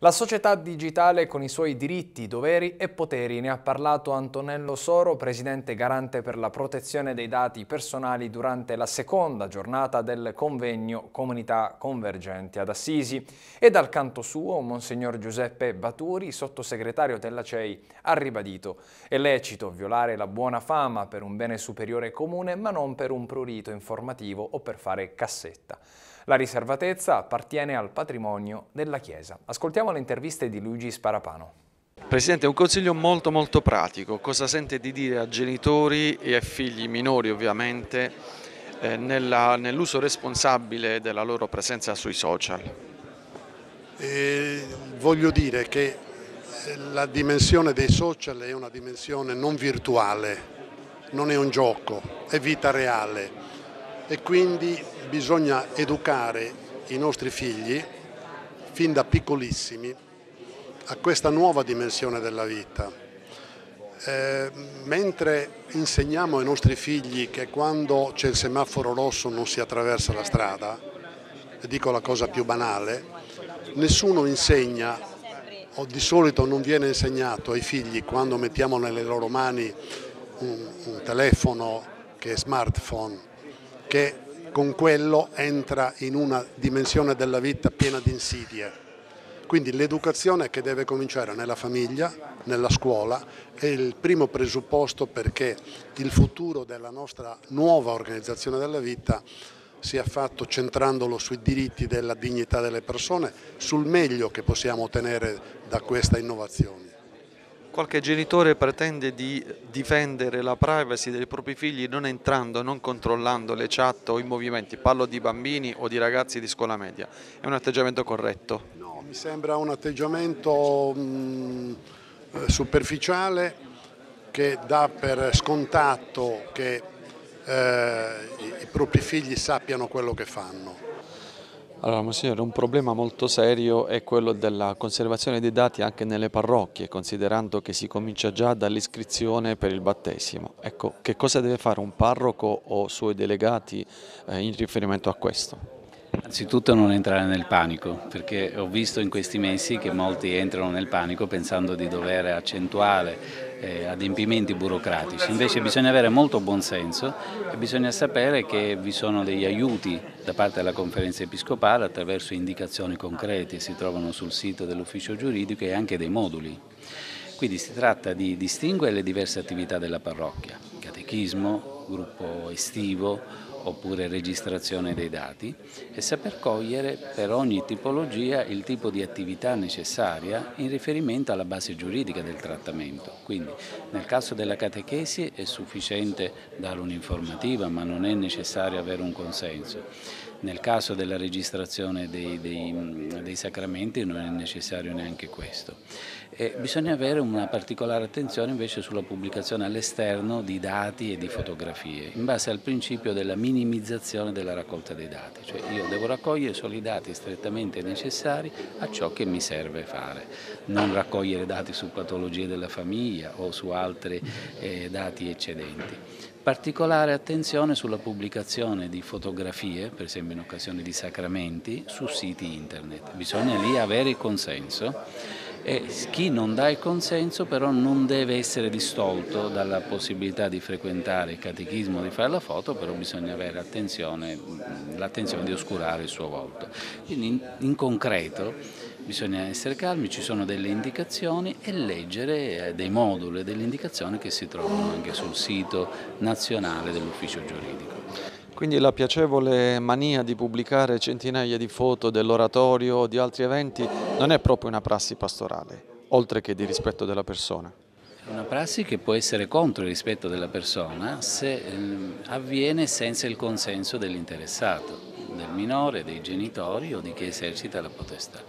La società digitale con i suoi diritti, doveri e poteri ne ha parlato Antonello Soro, presidente garante per la protezione dei dati personali durante la seconda giornata del convegno Comunità Convergenti ad Assisi e dal canto suo Monsignor Giuseppe Baturi, sottosegretario della CEI, ha ribadito è lecito violare la buona fama per un bene superiore comune ma non per un prurito informativo o per fare cassetta. La riservatezza appartiene al patrimonio della Chiesa. Ascoltiamo le interviste di Luigi Sparapano. Presidente, un consiglio molto molto pratico. Cosa sente di dire a genitori e a figli minori ovviamente eh, nell'uso responsabile della loro presenza sui social? Eh, voglio dire che eh, la dimensione dei social è una dimensione non virtuale, non è un gioco, è vita reale e quindi bisogna educare i nostri figli fin da piccolissimi a questa nuova dimensione della vita. Eh, mentre insegniamo ai nostri figli che quando c'è il semaforo rosso non si attraversa la strada, e dico la cosa più banale, nessuno insegna o di solito non viene insegnato ai figli quando mettiamo nelle loro mani un, un telefono che è smartphone che con quello entra in una dimensione della vita piena di insidie. Quindi l'educazione che deve cominciare nella famiglia, nella scuola, è il primo presupposto perché il futuro della nostra nuova organizzazione della vita sia fatto centrandolo sui diritti della dignità delle persone, sul meglio che possiamo ottenere da questa innovazione. Qualche genitore pretende di difendere la privacy dei propri figli non entrando, non controllando le chat o i movimenti, parlo di bambini o di ragazzi di scuola media, è un atteggiamento corretto? No, mi sembra un atteggiamento mh, mm, eh, superficiale che dà per scontato che eh, i propri figli sappiano quello che fanno. Allora, Monsignore, un problema molto serio è quello della conservazione dei dati anche nelle parrocchie, considerando che si comincia già dall'iscrizione per il battesimo. Ecco, che cosa deve fare un parroco o suoi delegati eh, in riferimento a questo? Anzitutto non entrare nel panico, perché ho visto in questi mesi che molti entrano nel panico pensando di dover accentuare eh, adempimenti burocratici, invece bisogna avere molto buon senso e bisogna sapere che vi sono degli aiuti da parte della conferenza episcopale attraverso indicazioni concrete, si trovano sul sito dell'ufficio giuridico e anche dei moduli. Quindi si tratta di distinguere le diverse attività della parrocchia, catechismo, gruppo estivo, oppure registrazione dei dati e saper cogliere per ogni tipologia il tipo di attività necessaria in riferimento alla base giuridica del trattamento. Quindi nel caso della catechesi è sufficiente dare un'informativa ma non è necessario avere un consenso. Nel caso della registrazione dei, dei, dei sacramenti non è necessario neanche questo. E bisogna avere una particolare attenzione invece sulla pubblicazione all'esterno di dati e di fotografie, in base al principio della minimizzazione della raccolta dei dati. Cioè io devo raccogliere solo i dati strettamente necessari a ciò che mi serve fare, non raccogliere dati su patologie della famiglia o su altri eh, dati eccedenti. Particolare attenzione sulla pubblicazione di fotografie, per esempio in occasione di sacramenti, su siti internet. Bisogna lì avere il consenso e chi non dà il consenso però non deve essere distolto dalla possibilità di frequentare il catechismo, di fare la foto, però bisogna avere l'attenzione di oscurare il suo volto. Quindi in, in concreto bisogna essere calmi, ci sono delle indicazioni e leggere eh, dei moduli, delle indicazioni che si trovano anche sul sito nazionale dell'ufficio giuridico. Quindi la piacevole mania di pubblicare centinaia di foto dell'oratorio o di altri eventi non è proprio una prassi pastorale, oltre che di rispetto della persona. Una prassi che può essere contro il rispetto della persona se ehm, avviene senza il consenso dell'interessato, del minore, dei genitori o di chi esercita la potestà.